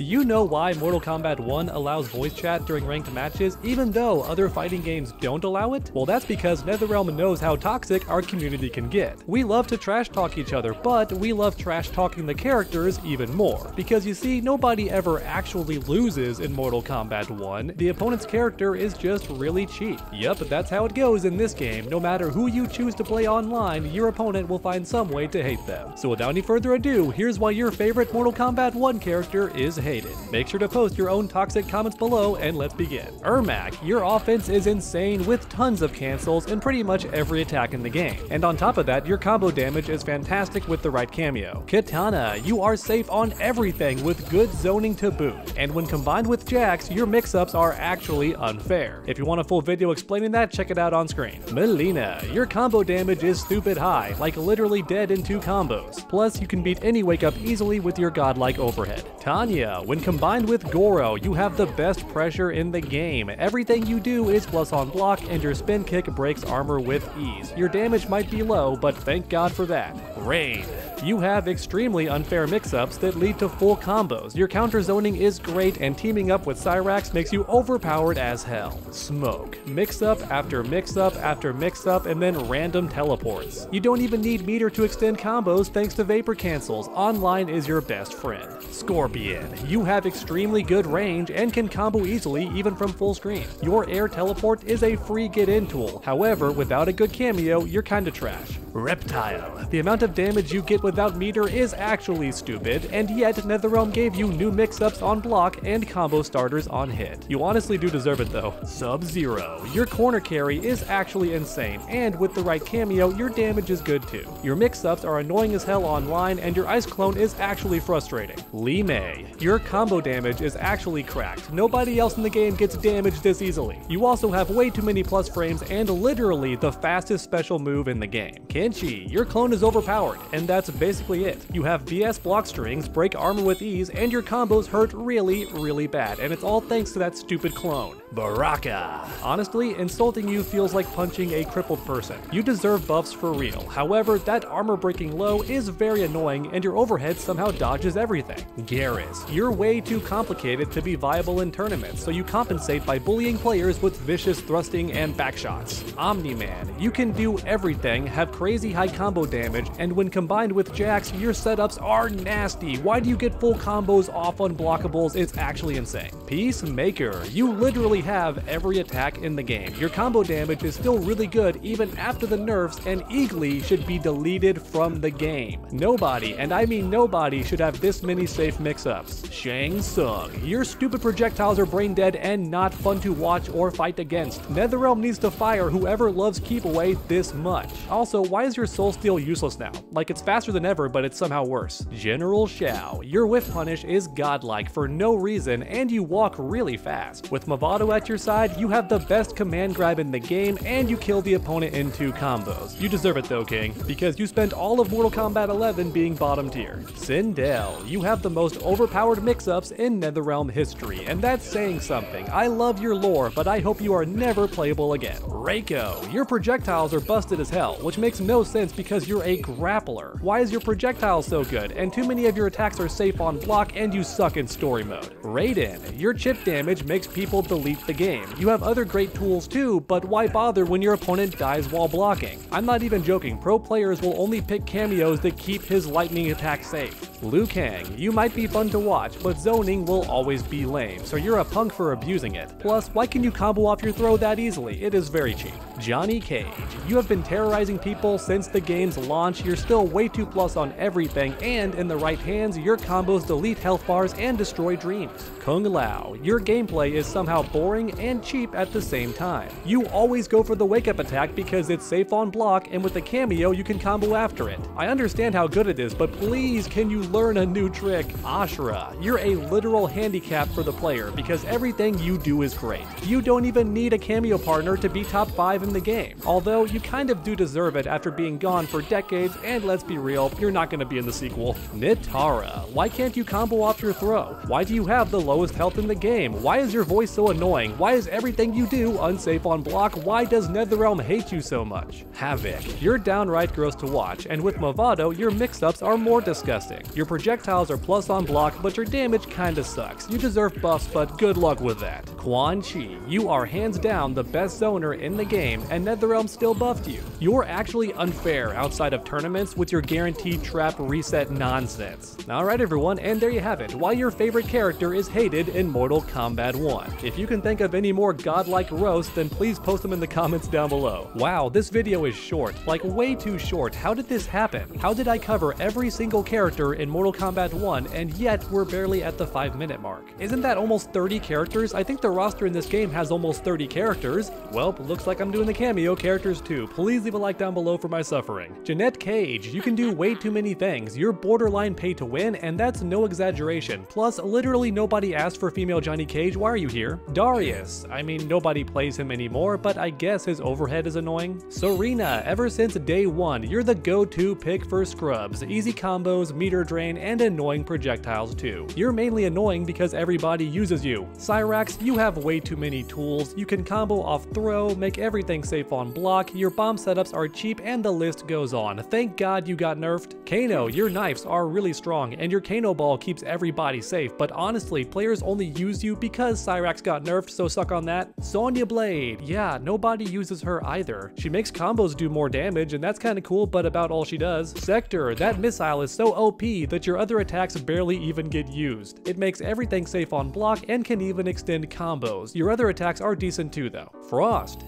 Do you know why Mortal Kombat 1 allows voice chat during ranked matches even though other fighting games don't allow it? Well that's because NetherRealm knows how toxic our community can get. We love to trash talk each other, but we love trash talking the characters even more. Because you see, nobody ever actually loses in Mortal Kombat 1, the opponent's character is just really cheap. Yep, that's how it goes in this game. No matter who you choose to play online, your opponent will find some way to hate them. So without any further ado, here's why your favorite Mortal Kombat 1 character is hated. Make sure to post your own toxic comments below and let's begin. Ermac, your offense is insane with tons of cancels and pretty much every attack in the game. And on top of that, your combo damage is fantastic with the right cameo. Kitana, you are safe on everything with good zoning to boot. And when combined with Jax, your mix-ups are actually unfair. If you want a full video explaining that, check it out on screen. Mileena, your combo damage is stupid high, like literally dead in two combos. Plus, you can beat any wake up easily with your godlike overhead. Tanya, when combined with Goro, you have the best pressure in the game. Everything you do is plus on block, and your spin kick breaks armor with ease. Your damage might be low, but thank god for that. Rain. You have extremely unfair mix-ups that lead to full combos. Your counter zoning is great, and teaming up with Cyrax makes you overpowered as hell. Smoke. Mix-up after mix-up after mix-up, and then random teleports. You don't even need meter to extend combos thanks to vapor cancels. Online is your best friend. Scorpion. You have extremely good range and can combo easily even from full screen. Your air teleport is a free get-in tool. However, without a good cameo, you're kinda trash. Reptile. The amount of damage you get without meter is actually stupid, and yet NetherRealm gave you new mix-ups on block and combo starters on hit. You honestly do deserve it though. Sub-Zero. Your corner carry is actually insane, and with the right cameo, your damage is good too. Your mix-ups are annoying as hell online, and your ice clone is actually frustrating. Li Mei. Your combo damage is actually cracked. Nobody else in the game gets damaged this easily. You also have way too many plus frames and literally the fastest special move in the game. Kenshi, your clone is overpowered, and that's basically it. You have BS block strings, break armor with ease, and your combos hurt really, really bad, and it's all thanks to that stupid clone. Baraka. Honestly, insulting you feels like punching a crippled person. You deserve buffs for real. However, that armor breaking low is very annoying and your overhead somehow dodges everything. Geras, you're way too complicated to be viable in tournaments, so you compensate by bullying players with vicious thrusting and backshots. Omni-Man, you can do everything, have crazy high combo damage, and when combined with Jax, your setups are nasty. Why do you get full combos off unblockables? It's actually insane. Peacemaker, you literally have every attack in the game. Your combo damage is still really good even after the nerfs, and Eagly should be deleted from the game. Nobody, and I mean nobody, should have this many safe mix-ups. Shang Tsung, your stupid projectiles are brain dead and not fun to watch or fight against. NetherRealm needs to fire whoever loves Keep Away this much. Also, why is your Soul Steal useless now? Like it's faster than ever, but it's somehow worse. General Shao, your whiff punish is godlike for no reason, and you walk really fast. With At your side, you have the best command grab in the game, and you kill the opponent in two combos. You deserve it though, King, because you spent all of Mortal Kombat 11 being bottom tier. Sindel, you have the most overpowered mix-ups in NetherRealm history, and that's saying something. I love your lore, but I hope you are never playable again. Reiko, your projectiles are busted as hell, which makes no sense because you're a grappler. Why is your projectile so good, and too many of your attacks are safe on block and you suck in story mode? Raiden, your chip damage makes people delete the game. You have other great tools too, but why bother when your opponent dies while blocking? I'm not even joking, pro players will only pick cameos that keep his lightning attack safe. Liu Kang, you might be fun to watch, but zoning will always be lame, so you're a punk for abusing it. Plus, why can you combo off your throw that easily? It is very cheap. Johnny Cage, you have been terrorizing people since the game's launch, you're still way too plus on everything, and in the right hands, your combos delete health bars and destroy dreams. Kung Lao, your gameplay is somehow boring and cheap at the same time. You always go for the wake up attack because it's safe on block, and with the cameo, you can combo after it. I understand how good it is, but please can you learn a new trick? Ashrah, you're a literal handicap for the player because everything you do is great. You don't even need a cameo partner to be top 5 in the game, although you kind of do deserve it after being gone for decades, and let's be real, you're not going to be in the sequel. Nitara, why can't you combo off your throw? Why do you have the lowest health in the game? Why is your voice so annoying? Why is everything you do unsafe on block? Why does NetherRealm hate you so much? Havik, you're downright gross to watch, and with Mavado, your mix-ups are more disgusting. Your projectiles are plus on block, but your damage kinda sucks. You deserve buffs, but good luck with that. Quan Chi, you are hands down the best zoner in the game, and NetherRealm still buffed you. You're actually unfair outside of tournaments with your guaranteed trap reset nonsense. Alright everyone, and there you have it, why your favorite character is hated in Mortal Kombat 1. If you can think of any more godlike roasts, then please post them in the comments down below. Wow, this video is short, like way too short. How did this happen? How did I cover every single character in Mortal Kombat 1 and yet we're barely at the 5 minute mark? Isn't that almost 30 characters? I think the roster in this game has almost 30 characters. Well, looks like I'm doing the cameo characters too. Please leave a like down below for my suffering. Janet Cage, you can do way too many things. You're borderline pay to win, and that's no exaggeration. Plus, literally nobody asked for female Johnny Cage, why are you here? Darrius, I mean, nobody plays him anymore, but I guess his overhead is annoying. Sareena, ever since day one, you're the go-to pick for scrubs, easy combos, meter drain, and annoying projectiles too. You're mainly annoying because everybody uses you. Cyrax, you have way too many tools, you can combo off throw, make everything safe on block, your bomb setups are cheap, and the list goes on. Thank god you got nerfed. Kano, your knives are really strong, and your Kano ball keeps everybody safe, but honestly, players only use you because Cyrax got nerfed, so suck on that. Sonya Blade, yeah, nobody uses her either. She makes combos do more damage, and that's kinda cool, but about all she does. Sektor, that missile is so OP that your other attacks barely even get used. It makes everything safe on block and can even extend combos. Your other attacks are decent too though. Frost,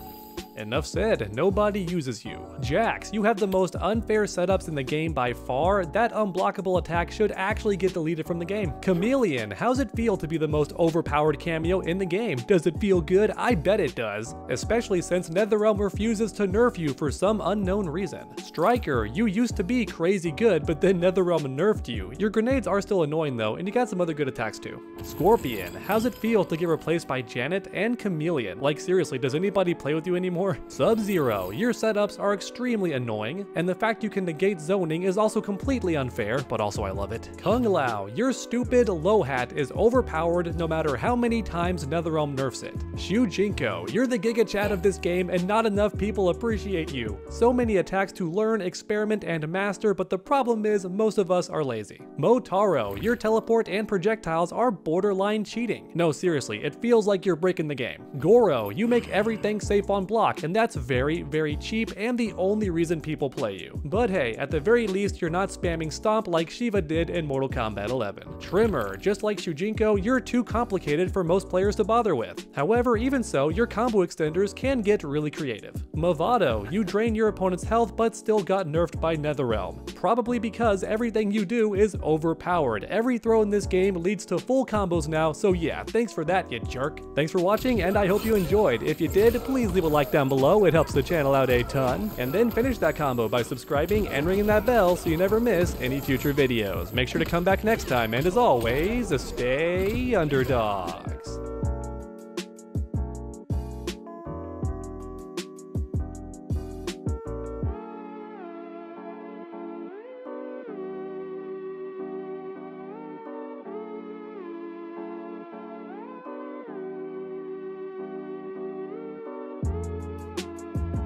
Enough said, nobody uses you. Jax, you have the most unfair setups in the game by far. That unblockable attack should actually get deleted from the game. Khameleon, how's it feel to be the most overpowered cameo in the game? Does it feel good? I bet it does. Especially since NetherRealm refuses to nerf you for some unknown reason. Stryker, you used to be crazy good, but then NetherRealm nerfed you. Your grenades are still annoying though, and you got some other good attacks too. Scorpion, how's it feel to get replaced by Janet and Khameleon? Like seriously, does anybody play with you anymore? Sub-Zero, your setups are extremely annoying, and the fact you can negate zoning is also completely unfair, but also I love it. Kung Lao, your stupid low hat is overpowered no matter how many times NetherRealm nerfs it. Shujinko, you're the Giga Chad of this game and not enough people appreciate you. So many attacks to learn, experiment, and master, but the problem is most of us are lazy. Motaro, your teleport and projectiles are borderline cheating. No, seriously, it feels like you're breaking the game. Goro, you make everything safe on block, and that's very, very cheap and the only reason people play you. But hey, at the very least, you're not spamming Stomp like Shiva did in Mortal Kombat 11. Tremor, just like Shujinko, you're too complicated for most players to bother with. However, even so, your combo extenders can get really creative. Mavado, you drain your opponent's health but still got nerfed by Netherrealm. Probably because everything you do is overpowered. Every throw in this game leads to full combos now, so yeah, thanks for that, you jerk. Thanks for watching, and I hope you enjoyed. If you did, please leave a like down below, it helps the channel out a ton. And then finish that combo by subscribing and ringing that bell so you never miss any future videos. Make sure to come back next time, and as always, stay underdogs.